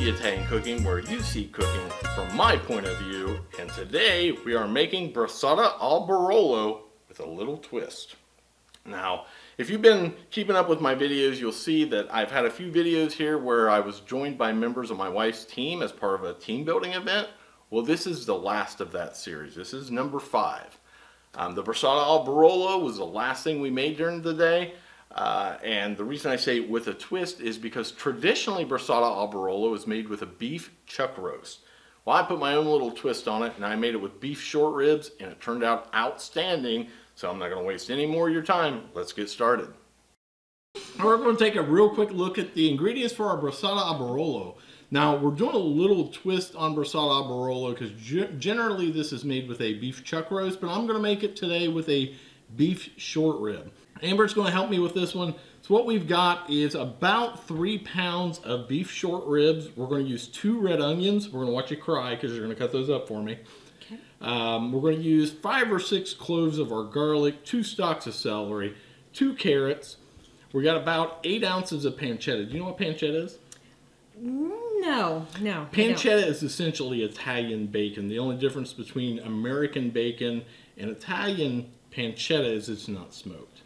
the Italian cooking where you see cooking from my point of view. And today we are making brasata al Barolo with a little twist. Now, if you've been keeping up with my videos, you'll see that I've had a few videos here where I was joined by members of my wife's team as part of a team building event. Well, this is the last of that series. This is number five. Um, the brasata al Barolo was the last thing we made during the day. Uh, and the reason I say with a twist is because traditionally brasata al Barolo is made with a beef chuck roast. Well, I put my own little twist on it and I made it with beef short ribs and it turned out outstanding. So I'm not going to waste any more of your time. Let's get started. We're going to take a real quick look at the ingredients for our brasata al Barolo. Now, we're doing a little twist on brasata al Barolo because generally this is made with a beef chuck roast, but I'm going to make it today with a beef short rib. Amber's going to help me with this one. So what we've got is about three pounds of beef short ribs. We're going to use two red onions. We're going to watch you cry because you're going to cut those up for me. Okay. Um, we're going to use five or six cloves of our garlic, two stalks of celery, two carrots. We got about eight ounces of pancetta. Do you know what pancetta is? No, no. Pancetta is essentially Italian bacon. The only difference between American bacon and Italian pancetta is it's not smoked.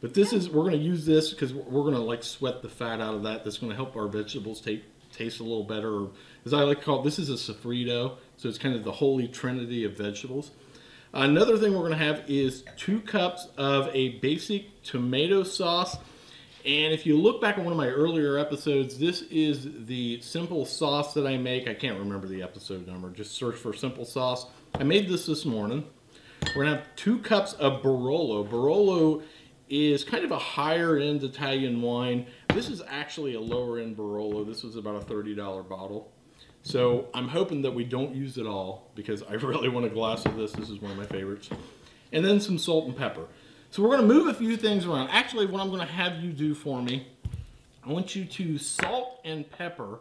But this is, we're going to use this because we're going to like sweat the fat out of that. That's going to help our vegetables take, taste a little better. Or, as I like to call it, this is a sofrito. So it's kind of the holy trinity of vegetables. Another thing we're going to have is two cups of a basic tomato sauce. And if you look back at one of my earlier episodes, this is the simple sauce that I make. I can't remember the episode number. Just search for simple sauce. I made this this morning. We're going to have two cups of Barolo. Barolo is kind of a higher end Italian wine. This is actually a lower end Barolo. This was about a $30 bottle. So I'm hoping that we don't use it all because I really want a glass of this. This is one of my favorites. And then some salt and pepper. So we're going to move a few things around. Actually, what I'm going to have you do for me, I want you to salt and pepper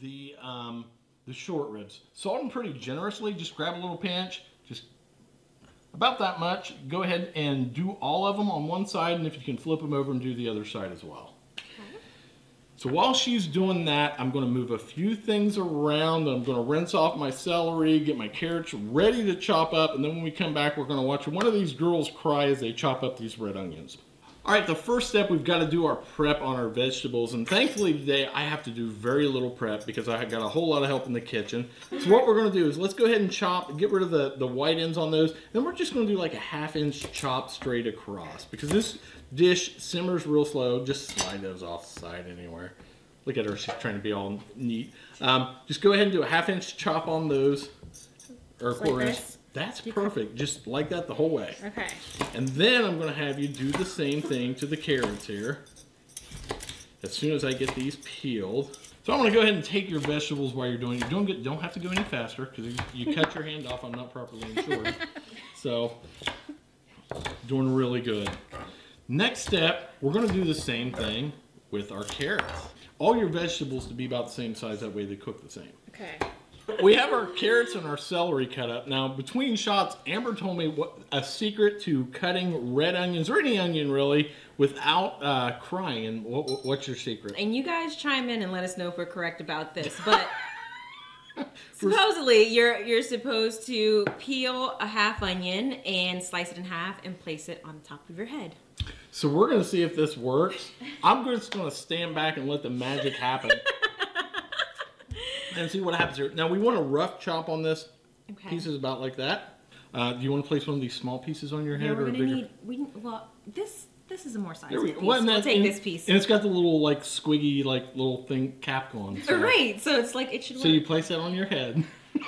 the, um, the short ribs. Salt them pretty generously. Just grab a little pinch. Just about that much. Go ahead and do all of them on one side, and if you can flip them over and do the other side as well. So while she's doing that, I'm going to move a few things around. I'm going to rinse off my celery, get my carrots ready to chop up, and then when we come back, we're going to watch one of these girls cry as they chop up these red onions. All right, the first step, we've got to do our prep on our vegetables. And thankfully today, I have to do very little prep because I got a whole lot of help in the kitchen. So what we're gonna do is let's go ahead and chop, get rid of the, the white ends on those. Then we're just gonna do like a half inch chop straight across because this dish simmers real slow. Just slide those off the side anywhere. Look at her, she's trying to be all neat. Um, just go ahead and do a half inch chop on those. Or a quarter inch. That's perfect. Just like that the whole way. Okay. And then I'm going to have you do the same thing to the carrots here. As soon as I get these peeled. So I'm going to go ahead and take your vegetables while you're doing it. You don't, get, don't have to go any faster because you cut your hand off. I'm not properly insured. so, doing really good. Next step, we're going to do the same thing with our carrots. All your vegetables to be about the same size. That way they cook the same. Okay we have our carrots and our celery cut up. Now, between shots, Amber told me what a secret to cutting red onions, or any onion really, without uh, crying. And what, what's your secret? And you guys chime in and let us know if we're correct about this. But supposedly, you're you're supposed to peel a half onion and slice it in half and place it on top of your head. So we're gonna see if this works. I'm just gonna stand back and let the magic happen and see what happens here. Now we want a rough chop on this. Okay. Pieces about like that. Uh, do you want to place one of these small pieces on your head yeah, or a bigger? Need, we, well, this this is a more sizable we, piece. Well, we'll take and, this piece. And it's got the little like squiggy like little thing cap on. So. Right, so it's like it should. So work. you place that on your head.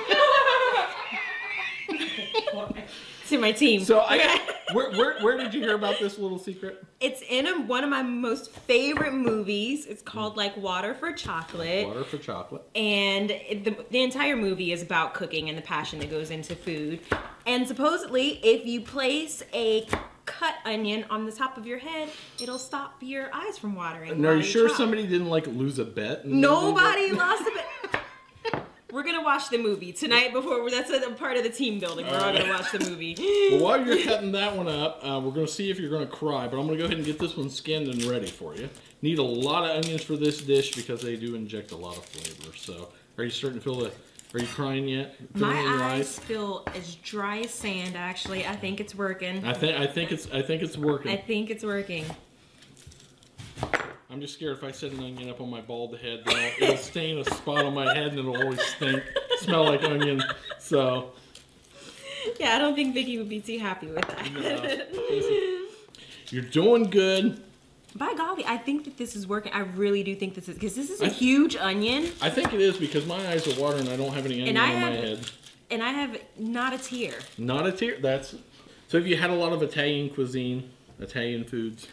to my team. So I, where, where, where did you hear about this little secret? It's in a, one of my most favorite movies. It's called like Water for Chocolate. Water for Chocolate. And it, the, the entire movie is about cooking and the passion that goes into food. And supposedly, if you place a cut onion on the top of your head, it'll stop your eyes from watering. And are you sure chop. somebody didn't like lose a bet? Nobody lost a bet. We're gonna watch the movie tonight before that's a part of the team building. We're all gonna watch the movie. Well, while you're cutting that one up, uh, we're going to see if you're going to cry, but I'm going to go ahead and get this one skinned and ready for you. Need a lot of onions for this dish because they do inject a lot of flavor. So, are you starting to feel the? Are you crying yet? Feeling My it in eyes feel as dry as sand. Actually, I think it's working. I think I think it's I think it's working. I think it's working. I'm just scared if I set an onion up on my bald head, then it'll stain a spot on my head and it'll always stink, smell like onion. So, Yeah, I don't think Vicky would be too happy with that. no. you're doing good. By golly, I think that this is working. I really do think this is because this is a huge onion, I think it is because my eyes are watering. And I don't have any onion on my head. and I have not a tear. Not a tear. That's so. If you had a lot of Italian cuisine, Italian foods,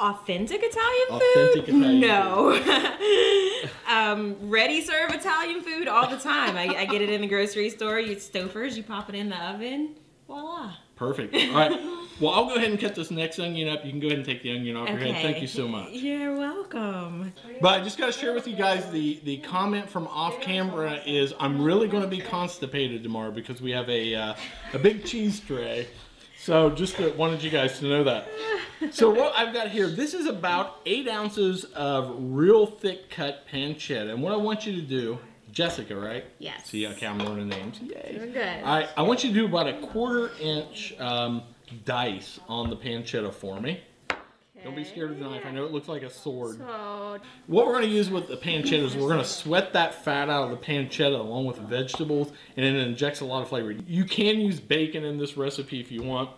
Authentic Italian Authentic food? Italian no. um, ready serve Italian food all the time. I, I get it in the grocery store. You Stouffer's, you pop it in the oven. Voila. perfect. All right. Well, I'll go ahead and cut this next onion up. You can go ahead and take the onion off your head. Thank you so much. You're welcome. But I just got to share with you guys the the comment from off camera is I'm really going to be constipated tomorrow because we have a uh, a big cheese tray. So just wanted you guys to know that. So what I've got here, this is about eight ounces of real thick cut pancetta, and what I want you to do, Jessica, right? Yes. See, okay, I'm learning names. Yay. Doing good. All right, I want you to do about a quarter inch um, dice on the pancetta for me. Don't be scared of the knife. I know it looks like a sword. So, What we're going to use with the pancetta is we're going to sweat that fat out of the pancetta along with the vegetables, and it injects a lot of flavor. You can use bacon in this recipe if you want.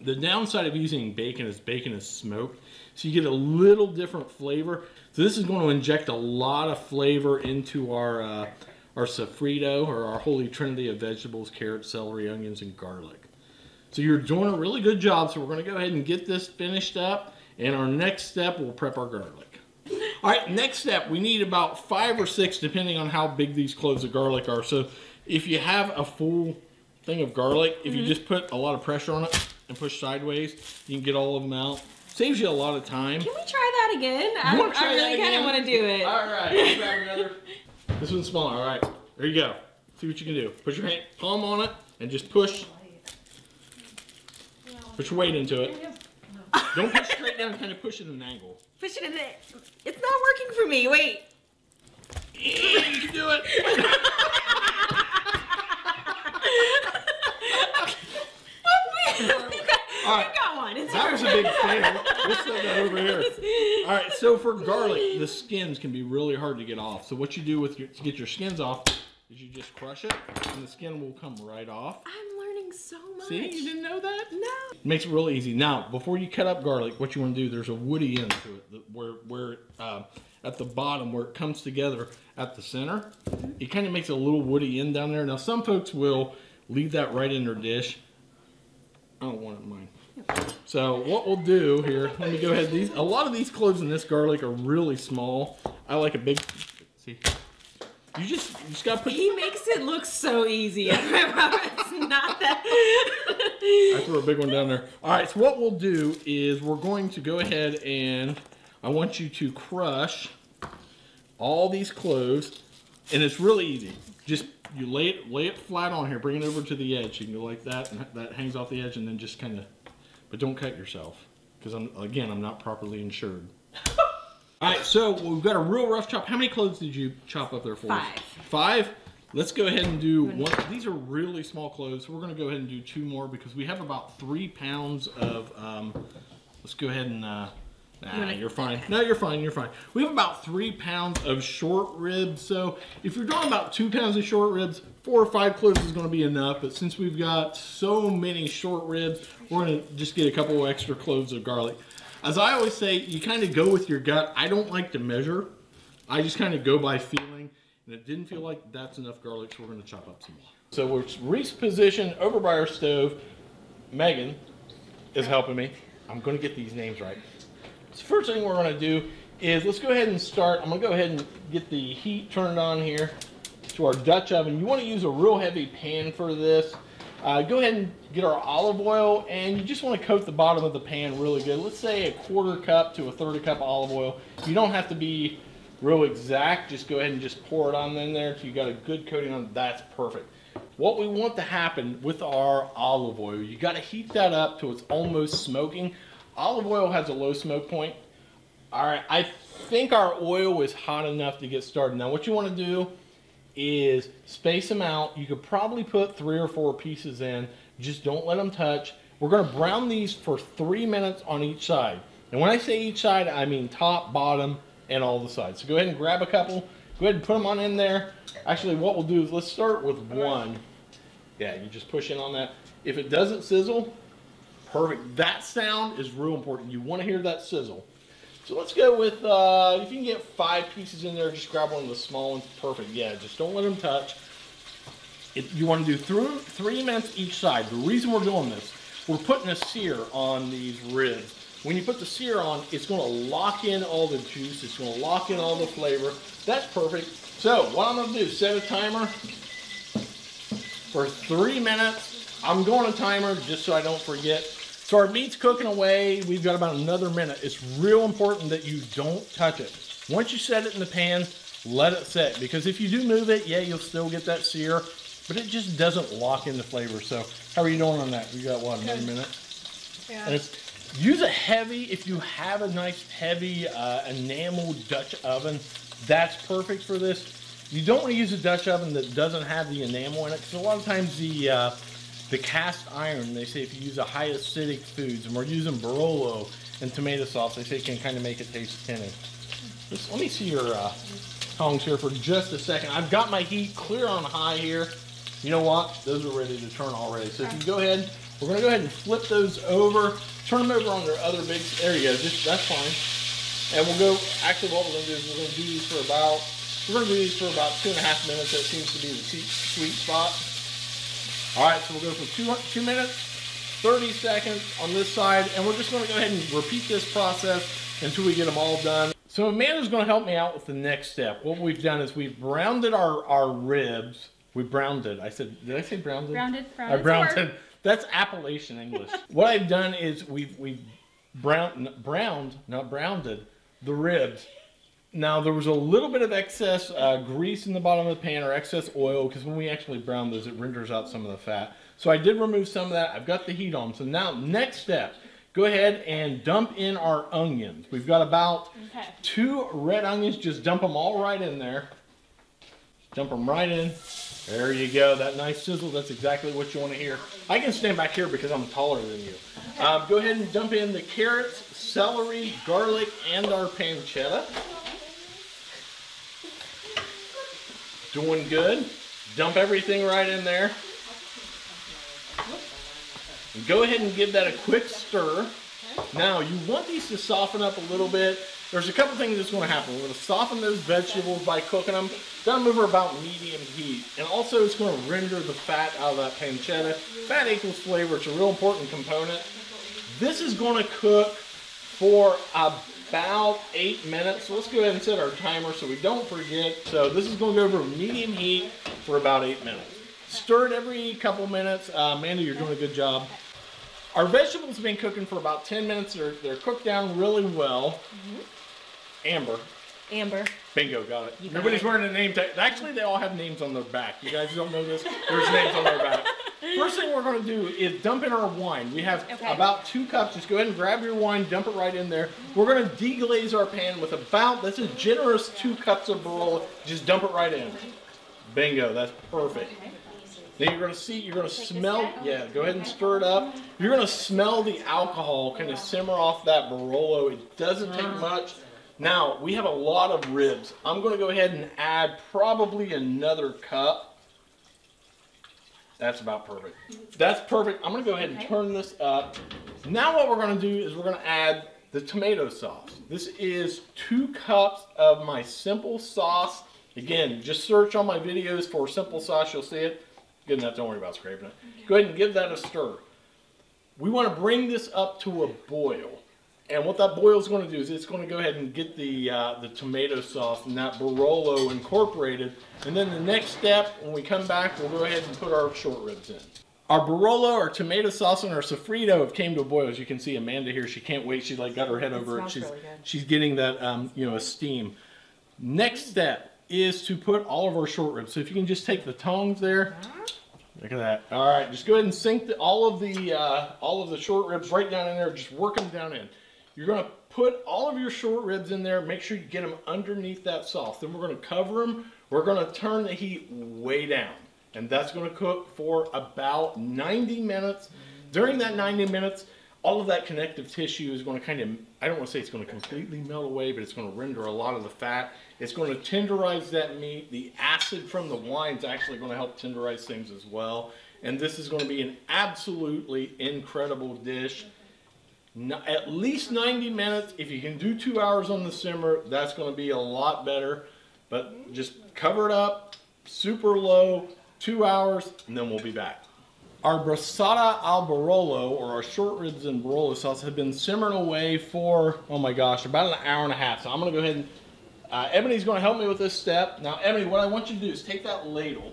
The downside of using bacon is bacon is smoked, so you get a little different flavor. So this is going to inject a lot of flavor into our uh, our sofrito or our holy trinity of vegetables: carrots, celery, onions, and garlic. So you're doing a really good job. So we're going to go ahead and get this finished up, and our next step we'll prep our garlic. All right, next step, we need about five or six, depending on how big these cloves of garlic are. So if you have a full thing of garlic, if you mm-hmm. just put a lot of pressure on it and push sideways, you can get all of them out. Saves you a lot of time. can we try that again? I, I really kind of want to do it. All right, grab another. This one's smaller. All right, there you go. See what you can do. Put your hand, palm on it, and just push. Put your weight into it. Don't push straight down. Kind of push it at an angle. Push it in it. It's not working for me. Wait. Yeah, you can do it. All right. Got one. It's That was a big fail. Let's set that over here. All right, so for garlic, the skins can be really hard to get off. So what you do with your to get your skins off is you just crush it, and the skin will come right off. I'm learning so much. See, you didn't know that? No. Makes it real easy. Now, before you cut up garlic, what you want to do, there's a woody end to it, where where uh, at the bottom where it comes together at the center, it kind of makes a little woody end down there. Now, some folks will leave that right in their dish. I don't want it in mine. So what we'll do here, let me go ahead. These a lot of these cloves and this garlic are really small. I like a big. See, you just you just gotta put. He makes it look so easy. I it's not that. I threw a big one down there. All right, so what we'll do is we're going to go ahead and I want you to crush all these cloves, and it's really easy. Just you lay it lay it flat on here, bring it over to the edge. You can go like that, and that hangs off the edge, and then just kind of, but don't cut yourself, because I'm again I'm not properly insured. All right, so we've got a real rough chop. How many cloves did you chop up there for? us? Five. Five. Let's go ahead and do one. These are really small cloves. So we're going to go ahead and do two more because we have about three pounds of. Um, let's go ahead and. Uh, nah, you're fine. No, you're fine. You're fine. We have about three pounds of short ribs. So if you're doing about two pounds of short ribs, four or five cloves is going to be enough. But since we've got so many short ribs, we're going to just get a couple extra cloves of garlic. As I always say, you kind of go with your gut. I don't like to measure. I just kind of go by feeling, and it didn't feel like that's enough garlic, so we're going to chop up some more. So we're repositioned over by our stove. Megan is helping me. I'm going to get these names right. So first thing we're going to do is let's go ahead and start. I'm going to go ahead and get the heat turned on here to our Dutch oven. You want to use a real heavy pan for this. Uh, go ahead and get our olive oil, and you just want to coat the bottom of the pan really good. Let's say a quarter cup to a third a cup of olive oil. You don't have to be real exact, just go ahead and just pour it on in there until you got a good coating on. That's perfect. What we want to happen with our olive oil, you got to heat that up till it's almost smoking. Olive oil has a low smoke point. All right, I think our oil is hot enough to get started. Now, what you want to do is space them out. You could probably put three or four pieces in. Just don't let them touch. We're going to brown these for three minutes on each side. And when I say each side, I mean top, bottom, and all the sides. So go ahead and grab a couple. Go ahead and put them on in there. Actually, what we'll do is let's start with one. Yeah, you just push in on that. If it doesn't sizzle, perfect. That sound is real important. You want to hear that sizzle. So let's go with, uh, if you can get five pieces in there, just grab one of the small ones. Perfect. Yeah, just don't let them touch. You want to do through three minutes each side. The reason we're doing this, we're putting a sear on these ribs. When you put the sear on, it's going to lock in all the juice. It's going to lock in all the flavor. That's perfect. So what I'm going to do, is set a timer for three minutes. I'm going to timer just so I don't forget. So our meat's cooking away. We've got about another minute. It's real important that you don't touch it. Once you set it in the pan, let it set. Because if you do move it, yeah, you'll still get that sear, but it just doesn't lock in the flavor. So how are you doing on that? We got what, another minute? Yeah. And it's, use a heavy, if you have a nice heavy uh, enamel Dutch oven, that's perfect for this. You don't want to use a Dutch oven that doesn't have the enamel in it, because a lot of times the uh, the cast iron, they say if you use a high acidic foods, and we're using Barolo and tomato sauce, they say it can kind of make it taste tinny. Just, let me see your uh, tongs here for just a second. I've got my heat clear on high here. You know what? Those are ready to turn already. So if you go ahead, we're gonna go ahead and flip those over, turn them over on their other big, there you go, just, that's fine. And we'll go, actually what we're gonna do is we're gonna do these for about, we're gonna do these for about two and a half minutes. That seems to be the sweet spot. All right, so we'll go for two, two minutes, 30 seconds on this side, and we're just gonna go ahead and repeat this process until we get them all done. So Amanda's gonna help me out with the next step. What we've done is we've browned our, our ribs. We browned it. I said, did I say browned it? Browned browned I browned it. That's Appalachian English. what I've done is we've, we've browned, browned, not browned the ribs. Now there was a little bit of excess uh, grease in the bottom of the pan or excess oil because when we actually brown those, it renders out some of the fat. So I did remove some of that. I've got the heat on. So now next step, go ahead and dump in our onions. We've got about Okay. two red onions. Just dump them all right in there. Dump them right in. There you go. That nice sizzle. That's exactly what you want to hear. I can stand back here because I'm taller than you. Um, go ahead and dump in the carrots, celery, garlic, and our pancetta. Doing good. Dump everything right in there. And go ahead and give that a quick stir. Now, you want these to soften up a little bit. There's a couple things that's going to happen. We're going to soften those vegetables by cooking them. Them over about medium heat. And also, it's going to render the fat out of that pancetta. Fat equals flavor. It's a real important component. This is going to cook for about eight minutes. So let's go ahead and set our timer so we don't forget. So this is going to go over medium heat for about eight minutes. Stir it every couple minutes. Uh, Amanda, you're doing a good job. Our vegetables have been cooking for about 10 minutes. They're, they're cooked down really well. Amber. Amber. Bingo, got it. You got it. wearing a name tag. Actually, they all have names on their back. You guys don't know this? There's names on their back. First thing we're going to do is dump in our wine. We have Okay. about two cups. Just go ahead and grab your wine, dump it right in there. We're going to deglaze our pan with about, that's a generous two cups of Barolo. Just dump it right in. Bingo, that's perfect. Then you're gonna see, you're gonna smell, yeah, go ahead and stir it up. You're gonna smell the alcohol kind of simmer off that Barolo. It doesn't take much. Now, we have a lot of ribs. I'm gonna go ahead and add probably another cup. That's about perfect. That's perfect. I'm gonna go ahead and turn this up. Now what we're gonna do is we're gonna add the tomato sauce. This is two cups of my simple sauce. Again, just search on my videos for simple sauce, you'll see it. Good enough, don't worry about scraping it. Go ahead and give that a stir. We want to bring this up to a boil. And what that boil is going to do is it's going to go ahead and get the uh, the tomato sauce and that Barolo incorporated. And then the next step, when we come back, we'll go ahead and put our short ribs in. Our Barolo, our tomato sauce, and our sofrito have came to a boil. As you can see, Amanda here, she can't wait. She like got her head over it. She's really she's getting that um, you know a steam. Next step is to put all of our short ribs. So if you can just take the tongs there, look at that. All right, just go ahead and sink the, all of the uh, all of the short ribs right down in there. Just work them down in. You're gonna put all of your short ribs in there. Make sure you get them underneath that sauce. Then we're gonna cover them. We're gonna turn the heat way down, and that's gonna cook for about 90 minutes. During that 90 minutes, all of that connective tissue is going to kind of, I don't want to say it's going to completely melt away, but it's going to render a lot of the fat. It's going to tenderize that meat. The acid from the wine is actually going to help tenderize things as well. And this is going to be an absolutely incredible dish. At least 90 minutes. If you can do two hours on the simmer, that's going to be a lot better. But just cover it up, super low, two hours, and then we'll be back. Our brasata al Barolo, or our short ribs and Barolo sauce, have been simmering away for, oh my gosh, about an hour and a half. So I'm gonna go ahead and, uh, Ebony's gonna help me with this step. Now, Ebony, what I want you to do is take that ladle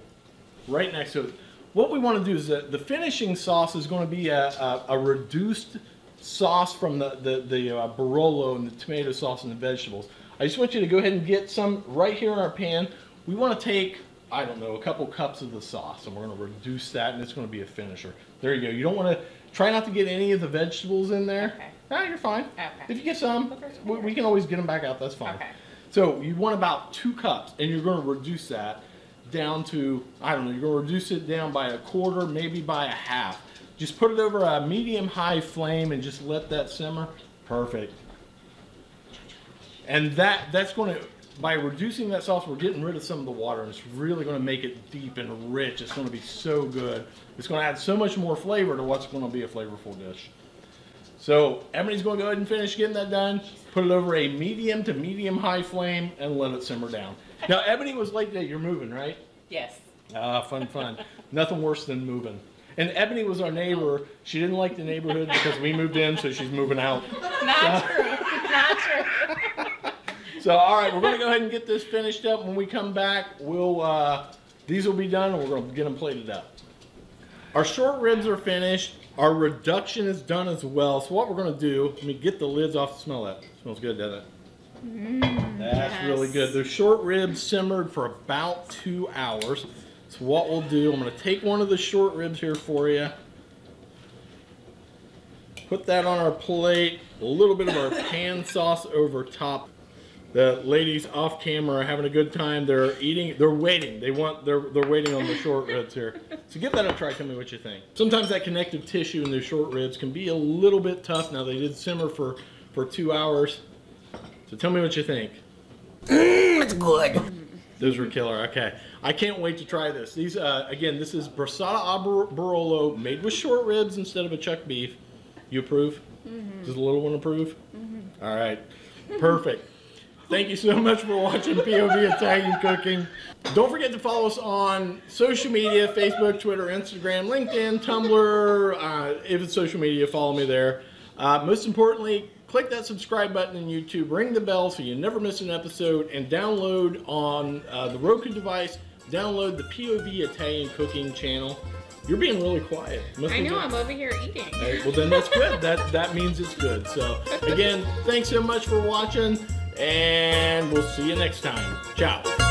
right next to it. What we wanna do is that the finishing sauce is gonna be a, a, a reduced sauce from the, the, the uh, Barolo and the tomato sauce and the vegetables. I just want you to go ahead and get some right here in our pan. We wanna take I don't know, a couple cups of the sauce, and we're going to reduce that, and it's going to be a finisher. There you go. You don't want to try not to get any of the vegetables in there. Okay. Ah, you're fine. Okay. If you get some, we, we can always get them back out. That's fine. Okay. So you want about two cups, and you're going to reduce that down to I don't know. You're going to reduce it down by a quarter, maybe by a half. Just put it over a medium-high flame and just let that simmer. Perfect. And that that's going to by reducing that sauce, we're getting rid of some of the water, and it's really going to make it deep and rich. It's going to be so good. It's going to add so much more flavor to what's going to be a flavorful dish. So Ebony's going to go ahead and finish getting that done. Put it over a medium to medium high flame and let it simmer down. Now Ebony was late today. You're moving, right? Yes. Ah, fun, fun. Nothing worse than moving. And Ebony was our neighbor. She didn't like the neighborhood because we moved in, so she's moving out. Not true. Not true. So, all right, we're going to go ahead and get this finished up. When we come back, we'll uh, these will be done, and we're going to get them plated up. Our short ribs are finished. Our reduction is done as well. So what we're going to do, let me get the lids off. Smell that. Smells good, doesn't it? That's yes. really good. The short ribs simmered for about two hours. So what we'll do, I'm going to take one of the short ribs here for you. Put that on our plate. A little bit of our pan sauce over top. The ladies off camera are having a good time. They're eating. They're waiting. They want. They're they're waiting on the short ribs here. So give that a try. Tell me what you think. Sometimes that connective tissue in the short ribs can be a little bit tough. Now they did simmer for for two hours. So tell me what you think. Mm, it's good. Those were killer. Okay, I can't wait to try this. These uh, again, this is Brasada Barolo made with short ribs instead of a chuck beef. You approve? Does the little one approve? All right, perfect. Thank you so much for watching POV Italian Cooking. Don't forget to follow us on social media Facebook, Twitter, Instagram, LinkedIn, Tumblr. Uh, if it's social media, follow me there. Uh, most importantly, click that subscribe button in YouTube, ring the bell so you never miss an episode, and download on uh, the Roku device, download the POV Italian Cooking channel. You're being really quiet. Must I know. I'm over here eating. Right, well then that's good. That that means it's good. So again, thanks so much for watching, and we'll see you next time. Ciao.